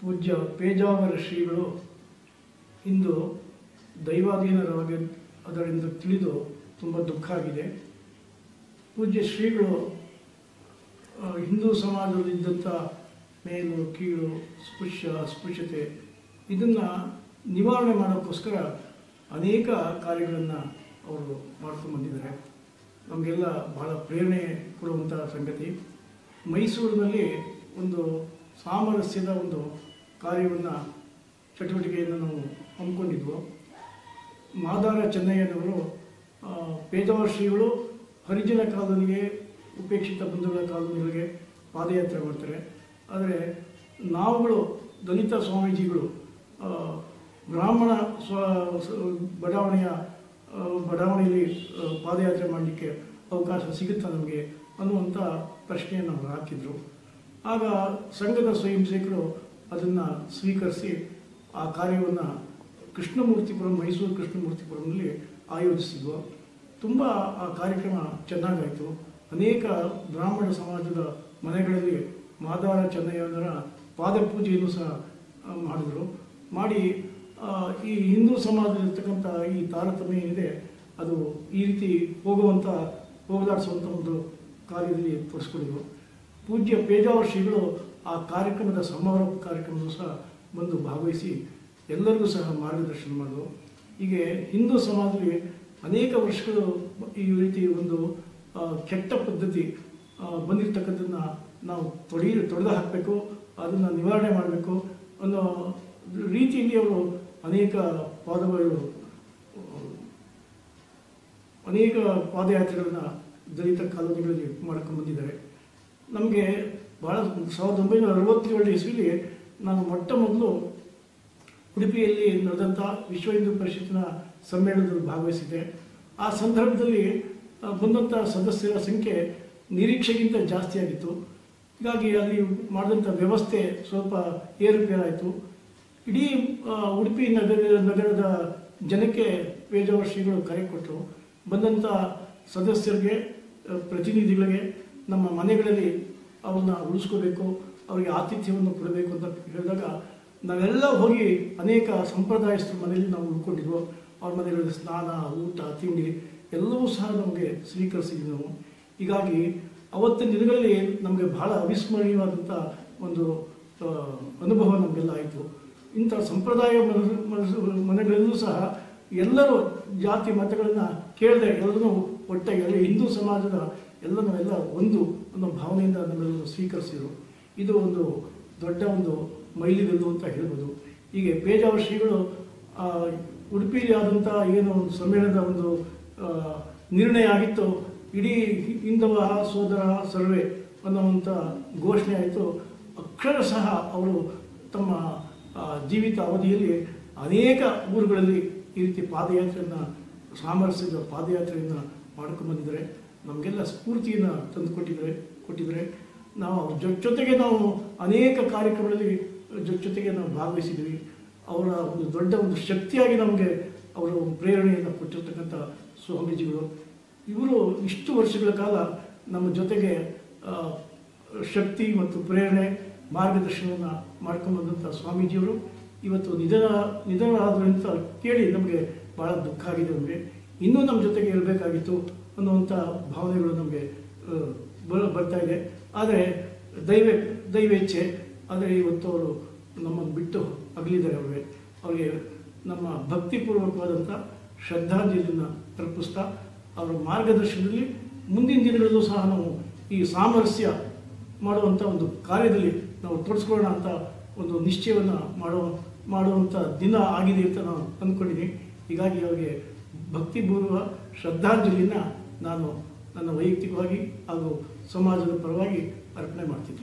ಪೂಜ್ಯ ಪೇಜಾವರ ಶ್ರೀಗಳು ಇಂದು ದೈವಾಧೀನರಾಗಿ ಅದರಿಂದ ತಿಳಿದು ತುಂಬ ದುಃಖ ಆಗಿದೆ. ಪೂಜ್ಯ ಶ್ರೀಗಳು ಹಿಂದೂ ಸಮಾಜದಲ್ಲಿದ್ದಂಥ ಮೇಲು, ಕೀಳು ಸ್ಪೃಶ್ಯ ಅಸ್ಪೃಶ್ಯತೆ, ಇದನ್ನು ನಿವಾರಣೆ ಮಾಡೋಕ್ಕೋಸ್ಕರ ಅನೇಕ ಕಾರ್ಯಗಳನ್ನು ಅವರು ಮಾಡ್ಕೊಂಡು ಬಂದಿದ್ದಾರೆ. ನಮಗೆಲ್ಲ ಬಹಳ ಪ್ರೇರಣೆ ಕೊಡುವಂಥ ಸಂಗತಿ. ಮೈಸೂರಿನಲ್ಲಿ ಒಂದು ಸಾಮರಸ್ಯದ ಒಂದು ಕಾರ್ಯವನ್ನು ಚಟುವಟಿಕೆಯನ್ನು ನಾವು ಹಮ್ಮಿಕೊಂಡಿದ್ವು. ಮಾದಾರ ಚೆನ್ನಯ್ಯನವರು ಶ್ರೀಗಳು ಹರಿಜನ ಕಾಲೋನಿಗೆ, ಉಪೇಕ್ಷಿತ ಬಂಧುಗಳ ಕಾಲೋನಿಗಳಿಗೆ ಪಾದಯಾತ್ರೆ ಮಾಡ್ತಾರೆ. ಆದರೆ ನಾವುಗಳು ದಲಿತ ಸ್ವಾಮೀಜಿಗಳು ಬ್ರಾಹ್ಮಣ ಸ್ವ ಬಡಾವಣೆಯ ಬಡಾವಣೆಯಲ್ಲಿ ಪಾದಯಾತ್ರೆ ಮಾಡಲಿಕ್ಕೆ ಅವಕಾಶ ಸಿಗುತ್ತಾ ನಮಗೆ ಅನ್ನುವಂಥ ಪ್ರಶ್ನೆಯನ್ನು ಅವರು ಹಾಕಿದರು. ಆಗ ಸಂಘದ ಸ್ವಯಂ ಸೇವಕರು ಅದನ್ನು ಸ್ವೀಕರಿಸಿ ಆ ಕಾರ್ಯವನ್ನು ಕೃಷ್ಣಮೂರ್ತಿಪುರಂ ಮೈಸೂರು ಕೃಷ್ಣಮೂರ್ತಿಪುರಂನಲ್ಲಿ ಆಯೋಜಿಸಿದ್ವು. ತುಂಬ ಆ ಕಾರ್ಯಕ್ರಮ ಚೆನ್ನಾಗಾಯಿತು. ಅನೇಕ ಬ್ರಾಹ್ಮಣ ಸಮಾಜದ ಮನೆಗಳಲ್ಲಿ ಮಾದಾರ ಚೆನ್ನಯ್ಯನವರ ಪಾದಪೂಜೆಯನ್ನು ಸಹ ಮಾಡಿದರು. ಮಾಡಿ ಈ ಹಿಂದೂ ಸಮಾಜದಲ್ಲಿರ್ತಕ್ಕಂಥ ಈ ತಾರತಮ್ಯ ಏನಿದೆ, ಅದು ಈ ರೀತಿ ಹೋಗುವಂಥ ಹೋಗಲಾಡಿಸುವಂಥ ಒಂದು ಕಾರ್ಯದಲ್ಲಿ ತೋರಿಸ್ಕೊಂಡಿದ್ರು ಪೂಜ್ಯ ಪೇಜಾವರ್ ಶ್ರೀಗಳು ಆ ಕಾರ್ಯಕ್ರಮದ ಸಮಾರೋಪ ಕಾರ್ಯಕ್ರಮದ ಸಹ ಬಂದು ಭಾಗವಹಿಸಿ ಎಲ್ಲರಿಗೂ ಸಹ ಮಾರ್ಗದರ್ಶನ ಮಾಡಿದ್ರು ಹೀಗೆ ಹಿಂದೂ ಸಮಾಜದಲ್ಲಿ ಅನೇಕ ವರ್ಷಗಳು ಈ ರೀತಿ ಒಂದು ಕೆಟ್ಟ ಪದ್ಧತಿ ಬಂದಿರತಕ್ಕಂಥದ್ದನ್ನ ನಾವು ತೊಡಿ, ತೊಡೆದು ಹಾಕಬೇಕು, ಅದನ್ನು ನಿವಾರಣೆ ಮಾಡಬೇಕು ಅನ್ನೋ ರೀತಿಯಲ್ಲಿ ಅವರು ಅನೇಕ ಪಾದಗಳು, ಅನೇಕ ಪಾದಯಾತ್ರೆಗಳನ್ನು ದಲಿತ ಕಾಲೋನಿಗಳಲ್ಲಿ ಮಾಡ್ಕೊಂಡು ಬಂದಿದ್ದಾರೆ. ನಮಗೆ ಭಾಳ ಸಾವಿರದ ಒಂಬೈನೂರ ಅರವತ್ತೇಳು ಇಸ್ವಿಲಿ ನಾನು ಮೊಟ್ಟ ಮೊದಲು ಉಡುಪಿಯಲ್ಲಿ ನಡೆದಂಥ ವಿಶ್ವ ಹಿಂದೂ ಪರಿಷತ್ತಿನ ಸಮ್ಮೇಳನದಲ್ಲಿ ಭಾಗವಹಿಸಿದ್ದೆ. ಆ ಸಂದರ್ಭದಲ್ಲಿ ಬಂದಂಥ ಸದಸ್ಯರ ಸಂಖ್ಯೆ ನಿರೀಕ್ಷೆಗಿಂತ ಜಾಸ್ತಿ ಆಗಿತ್ತು. ಹೀಗಾಗಿ ಅಲ್ಲಿ ಮಾಡಿದಂಥ ವ್ಯವಸ್ಥೆ ಸ್ವಲ್ಪ ಏರುಪೇರಾಯಿತು. ಇಡೀ ಉಡುಪಿ ನಗರ, ನಗರದ ಜನಕ್ಕೆ ವೇದವರ್ಷಿಗಳು ಕರೆ ಕೊಟ್ಟರು. ಬಂದಂಥ ಸದಸ್ಯರಿಗೆ ಪ್ರತಿನಿಧಿಗಳಿಗೆ, ನಮ್ಮ ಮನೆಗಳಲ್ಲಿ ಅವ್ರನ್ನ ಉಳಿಸ್ಕೋಬೇಕು, ಅವರಿಗೆ ಆತಿಥ್ಯವನ್ನು ಕೊಡಬೇಕು ಅಂತ ಹೇಳಿದಾಗ ನಾವೆಲ್ಲ ಹೋಗಿ ಅನೇಕ ಸಂಪ್ರದಾಯಸ್ಥರ ಮನೆಯಲ್ಲಿ ನಾವು ಉಳ್ಕೊಂಡಿದ್ವು. ಅವ್ರ ಮನೆಗಳಲ್ಲಿ ಸ್ನಾನ, ಊಟ, ತಿಂಡಿ ಎಲ್ಲವೂ ಸಹ ನಮಗೆ ಸ್ವೀಕರಿಸಿದ್ವಿ ನಾವು. ಹೀಗಾಗಿ ಅವತ್ತಿನ ದಿನಗಳಲ್ಲಿ ನಮಗೆ ಬಹಳ ಅವಿಸ್ಮರಣೀಯವಾದಂಥ ಒಂದು ಅನುಭವ ನಮಗೆಲ್ಲ ಆಯಿತು. ಇಂಥ ಸಂಪ್ರದಾಯ ಮನೆಗಳಲ್ಲೂ ಸಹ ಎಲ್ಲರೂ ಜಾತಿ ಮತಗಳನ್ನು ಕೇಳದೆ ಎಲ್ಲರೂ ಒಟ್ಟಾಗಿ, ಎಲ್ಲ ಹಿಂದೂ ಸಮಾಜದ ಎಲ್ಲ ಒಂದು ಅನ್ನೋ ಭಾವನೆಯಿಂದ ನಮ್ಮೆಲ್ಲರೂ ಸ್ವೀಕರಿಸಿದರು. ಇದು ಒಂದು ದೊಡ್ಡ ಒಂದು ಮೈಲಿಗಲ್ಲು ಅಂತ ಹೇಳ್ಬೋದು. ಹೀಗೆ ಪೇಜಾವರ ಶ್ರೀಗಳು ಉಡುಪಿಯಲ್ಲಿ ಆದಂಥ ಏನು ಒಂದು ಸಮ್ಮೇಳನದ ಒಂದು ನಿರ್ಣಯ ಆಗಿತ್ತು. ಇಡೀ ಹಿಂದವ ಸೋದರ ಸರ್ವೆ ಅನ್ನುವಂಥ ಘೋಷಣೆ ಆಯಿತು. ಅಕ್ಷರ ಸಹ ಅವರು ತಮ್ಮ ಜೀವಿತ ಅವಧಿಯಲ್ಲಿ ಅನೇಕ ಊರುಗಳಲ್ಲಿ ಈ ರೀತಿ ಪಾದಯಾತ್ರೆಯನ್ನು ಸಾಮರಸ್ಯದ ಪಾದಯಾತ್ರೆಯನ್ನು ಮಾಡ್ಕೊಂಡು ಬಂದಿದ್ದಾರೆ. ನಮಗೆಲ್ಲ ಸ್ಫೂರ್ತಿಯನ್ನು ತಂದು ಕೊಟ್ಟಿದ್ದಾರೆ ಕೊಟ್ಟಿದ್ದಾರೆ ನಾವು ಅವ್ರ ಜೊ ಜೊತೆಗೆ ನಾವು ಅನೇಕ ಕಾರ್ಯಕ್ರಮಗಳಲ್ಲಿ ಜೊತೆಗೆ ನಾವು ಭಾಗವಹಿಸಿದ್ವಿ ಅವರ ಒಂದು ದೊಡ್ಡ ಒಂದು ಶಕ್ತಿಯಾಗಿ ನಮಗೆ ಅವರ ಪ್ರೇರಣೆಯನ್ನು ಕೊಟ್ಟಿರ್ತಕ್ಕಂಥ ಸ್ವಾಮೀಜಿಗಳು ಇವರು ಇಷ್ಟು ವರ್ಷಗಳ ಕಾಲ ನಮ್ಮ ಜೊತೆಗೆ ಶಕ್ತಿ ಮತ್ತು ಪ್ರೇರಣೆ ಮಾರ್ಗದರ್ಶನವನ್ನು ಮಾಡ್ಕೊಂಡ್ಬಂದಂಥ ಸ್ವಾಮೀಜಿಯವರು ಇವತ್ತು ನಿಧನ ನಿಧನರಾದರು ಅಂತ ಕೇಳಿ ನಮಗೆ ಭಾಳ ದುಃಖ ಆಗಿದೆ ನಮಗೆ. ಇನ್ನೂ ನಮ್ಮ ಜೊತೆಗೆ ಇರಬೇಕಾಗಿತ್ತು. ಅನ್ನುವಂಥ ಭಾವನೆಗಳು ನಮಗೆ ಬರ್ತಾ ಇದೆ. ಆದರೆ, ದೈವ ದೈವೇಚ್ಛೆ ಆದರೆ ಇವತ್ತು ಅವರು ನಮ್ಮನ್ನು ಬಿಟ್ಟು ಅಗಲಿದ್ದಾರೆ ಅವರಿಗೆ ಅವರಿಗೆ ನಮ್ಮ ಭಕ್ತಿಪೂರ್ವಕವಾದಂಥ ಶ್ರದ್ಧಾಂಜಲಿಯನ್ನು ತಲುಪಿಸ್ತಾ, ಅವರ ಮಾರ್ಗದರ್ಶನದಲ್ಲಿ ಮುಂದಿನ ದಿನಗಳಲ್ಲೂ ಸಹ ನಾವು ಈ ಸಾಮರಸ್ಯ ಮಾಡುವಂಥ ಒಂದು ಕಾರ್ಯದಲ್ಲಿ ನಾವು ತೊಡಸ್ಕೊಳ್ಳೋಣ ಅಂತ ಒಂದು ನಿಶ್ಚಯವನ್ನು ಮಾಡೋ ಮಾಡುವಂಥ ದಿನ ಆಗಿದೆ ಅಂತ ನಾನು ಅಂದ್ಕೊಂಡಿದ್ದೀನಿ. ಹೀಗಾಗಿ ಅವರಿಗೆ ಭಕ್ತಿಪೂರ್ವ ಶ್ರದ್ಧಾಂಜಲಿಯನ್ನು ನಾನು ನನ್ನ ವೈಯಕ್ತಿಕವಾಗಿ ಹಾಗೂ ಸಮಾಜದ ಪರವಾಗಿ ಅರ್ಪಣೆ ಮಾಡ್ತಿದ್ದೀನಿ.